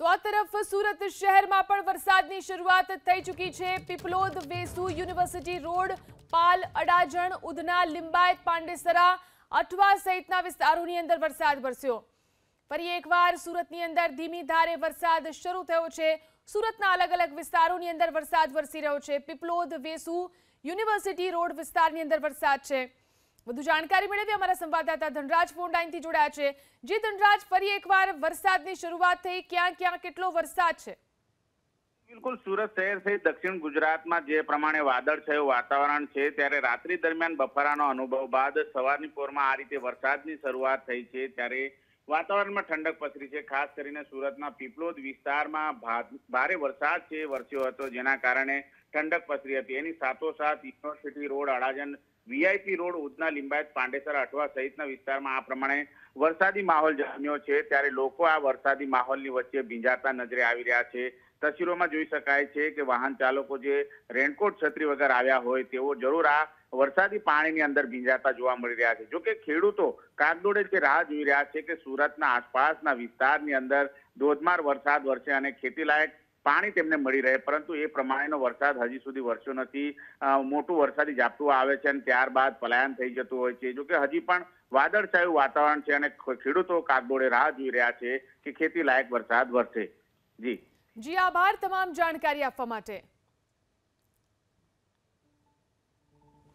તો આ તરફ સુરત શહેરમાં પણ વરસાદની શરૂઆત થઈ ચૂકી છે. પીપલોદ, વેસુ યુનિવર્સિટી રોડ, પાલ, અડાજણ, ઉધના, લિંબાયત, પાંડેસરા, અઠવા સહિતના વિસ્તારોની અંદર વરસાદ વરસ્યો. ફરી એકવાર સુરતની અંદર ધીમી ધારે વરસાદ શરૂ થયો છે. સુરતના અલગ અલગ વિસ્તારોની અંદર વરસાદ વરસી રહ્યો છે. પીપલોદ, વેસુ યુનિવર્સિટી રોડ વિસ્તારની અંદર વરસાદ છે. વધુ જાણકારી મેળવી અમારા સંવાદદાતા ધનરાજ ફોન જોડાયા છે. જે ધનરાજ, ફરી એકવાર વરસાદની શરૂઆત થઈ. ક્યાં ક્યાં કેટલો વરસાદ છે? બિલકુલ સુરત શહેર સહિત દક્ષિણ ગુજરાતમાં જે પ્રમાણે વાદળછાયું વાતાવરણ છે, ત્યારે રાત્રિ દરમિયાન બફારાનો અનુભવ બાદ સવારની પોરમાં આ રીતે વરસાદની શરૂઆત થઈ છે, ત્યારે વાતાવરણમાં ઠંડક પસરી છે. ખાસ કરીને સુરતના પીપલોદ વિસ્તારમાં ભારે વરસાદ છે, વરસ્યો હતો, જેના કારણે ઠંડક પસરી હતી. એની સાથોસાથ university road Adajan VIP road Udhna Limbayat, Pandesar, Athwa સહિતના વિસ્તારમાં આ પ્રમાણે વરસાદી માહોલ જામ્યો છે. ત્યારે લોકો આ વરસાદી માહોલની વચ્ચે ભીંજાતા નજરે આવી રહ્યા છે. તસવીરોમાં જોઈ શકાય છે કે વાહન ચાલકો જે રેનકોટ છત્રી વગર આવ્યા હોય તેઓ જરૂર આ વરસાદી પાણીની અંદર ભીંજાતા જોવા મળી રહ્યા છે. જોકે ખેડૂતો કાગડોળે જે રાહ જોઈ રહ્યા છે કે સુરતના આસપાસના વિસ્તારની અંદર ધોધમાર વરસાદ વરસે અને ખેતીલાયક પાણી તેમને મળી રહે, પરંતુ એ પ્રમાણેનો વરસાદ હજી સુધી વરસ્યો નથી. મોટું વરસાદી ઝાપટું આવે છે અને ત્યારબાદ પલાયન થઈ જતું હોય છે. જોકે હજી પણ વાદળછાયું વાતાવરણ છે અને ખેડૂતો કાગડોળે રાહ જોઈ રહ્યા છે કે ખેતી લાયક વરસાદ વરસે. જી. જી, આભાર. તમામ જાણકારી આપવા માટે.